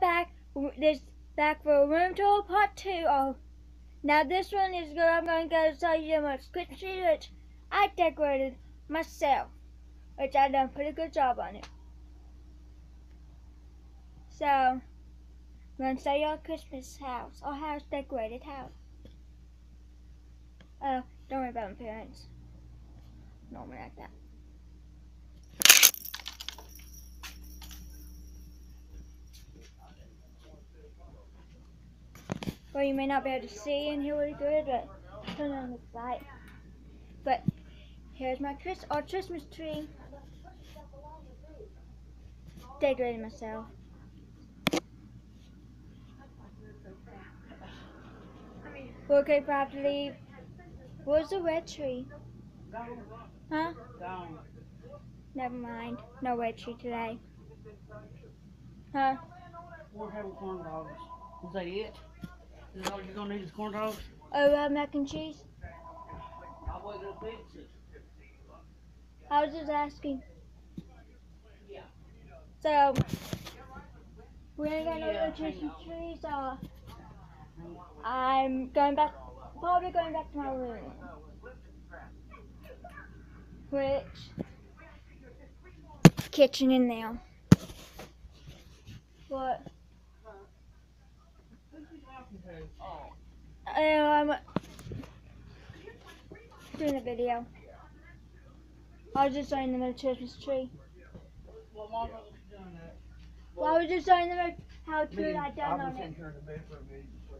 back. This back for a room tour part two. Oh, now this one is good. I'm going to go show you my tree, which I decorated myself, which I done pretty good job on it. So, I'm to show you our Christmas house, our house decorated house. Oh, don't worry about my parents. Normally like that. Well, you may not be able to see and hear really good, but turn on the light. But here's my Chris our Christmas tree. Decorating myself. We're okay leave. Where's the red tree? Huh? Never mind. No red tree today. Huh? We're having corn dogs. Is that it? Is that all you're gonna need is corn dogs? Oh, uh, mac and cheese? I'll wait till fix it. I was just asking. Yeah. So, we're gonna go Yeah, to the hang Christmas on. so I'm going back, probably going back to my room. Which, kitchen in there. What? Oh. Um, doing a video. I was just showing them the Christmas tree. Well, Mama was doing that. Well, I was just showing them how good I done on it.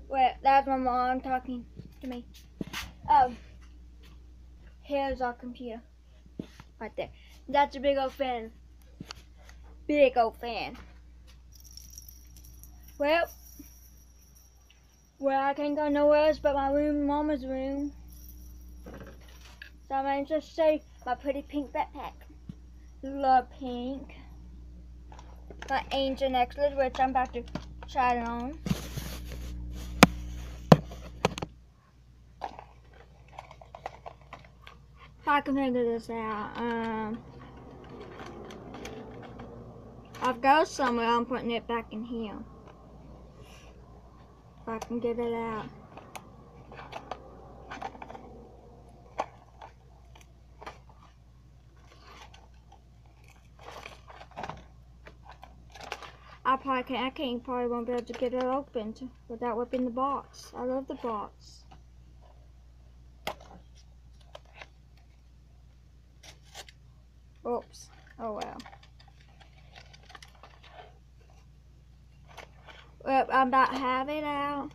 Wait, that's my mom talking to me. Oh, here's our computer. Right there. That's a big old fan. Big old fan. Well, well, I can't go nowhere else but my room, Mama's room. So I'm going to just show my pretty pink backpack. Love pink. My angel necklace, which I'm about to try it on. If I can figure this out, um, I've got somewhere. I'm putting it back in here. I can get it out. I probably can't, I can't probably won't be able to get it opened without whipping the box. I love the box. Oops. Oh well. Well, I'm about to have it out.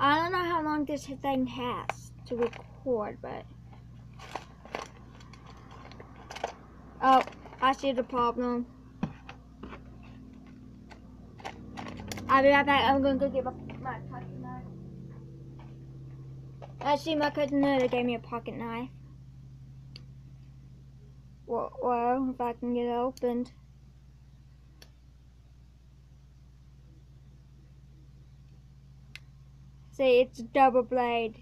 I don't know how long this thing has to record, but. Oh, I see the problem. I'll be right back. I'm gonna go get my, my pocket knife. I see my cousin Netta gave me a pocket knife. Well, if I can get it opened. See, it's a double blade.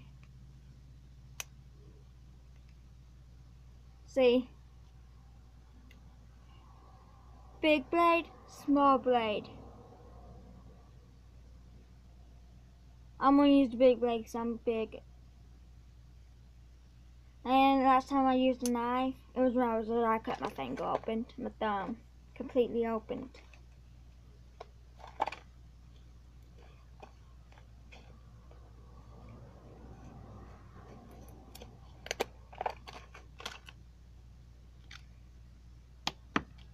See? Big blade, small blade. I'm gonna use the big blade because I'm big. And last time I used a knife, it was when I was little. I cut my finger open, my thumb, completely opened.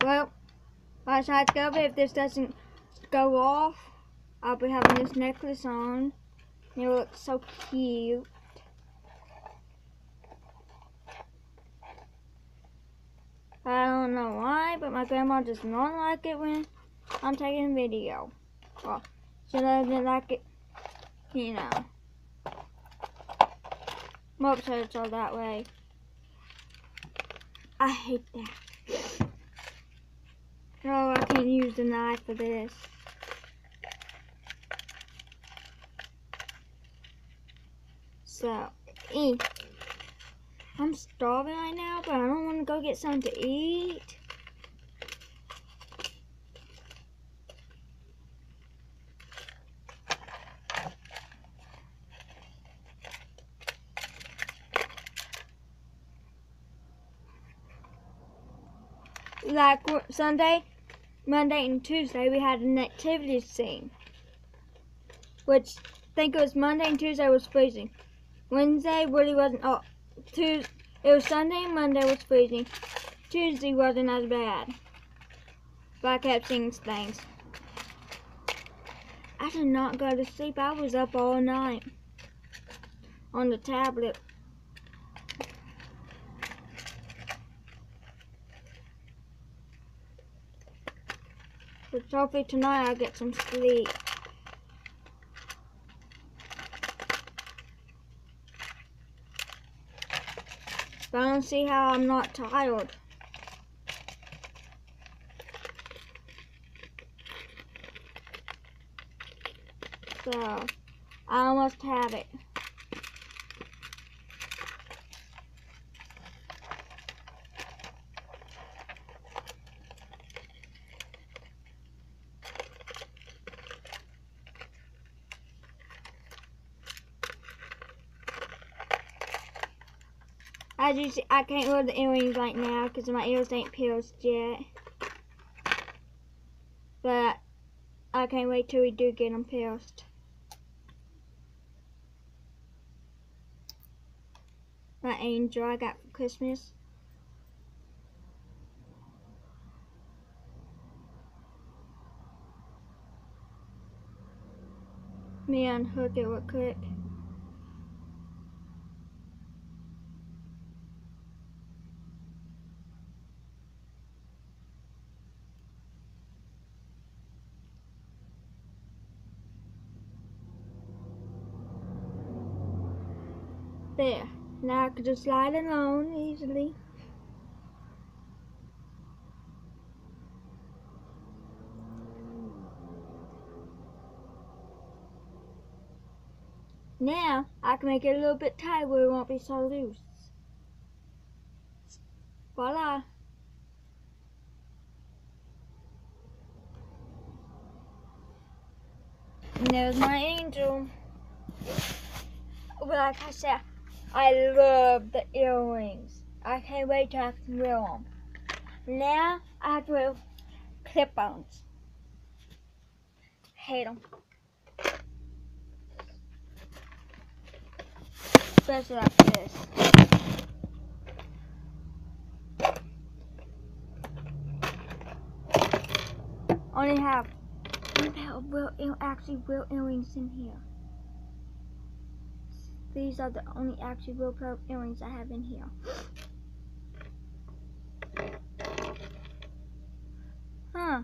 Well, I tried to go, but if this doesn't go off, I'll be having this necklace on. It looks so cute. I don't know why, but my grandma does not like it when I'm taking a video. Well, she doesn't like it, you know. Most of it's all that way. I hate that. Oh, I can't use the knife for this. So, eh. I'm starving right now, but I don't want to go get something to eat. Like Sunday, Monday, and Tuesday, we had an activity scene. Which, I think it was Monday and Tuesday was freezing. Wednesday really wasn't. Oh, Tuesday, it was Sunday and Monday was freezing. Tuesday wasn't as bad. But I kept seeing things. I did not go to sleep. I was up all night on the tablet. But hopefully tonight I'll get some sleep. But I don't see how I'm not tired. So, I almost have it. As just, I can't wear the earrings right now because my ears ain't pierced yet. But I can't wait till we do get them pierced. My angel I got for Christmas. Me unhook it real quick. There. Now I can just slide it on easily. Now I can make it a little bit tight where it won't be so loose. Voila. And there's my angel. Like I said, I love the earrings. I can't wait to have can wear them. Now I have to wear clip-ons. Hate them. Especially like this. Only have one pair real, actually real earrings in here. These are the only actually real pair of earrings I have in here. Huh.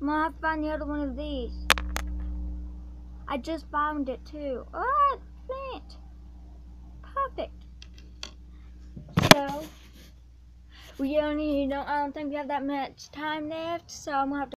I'm gonna have to find the other one of these. I just found it too. Oh, plant. Perfect. So, we only, you know, I don't think we have that much time left, so I'm gonna have to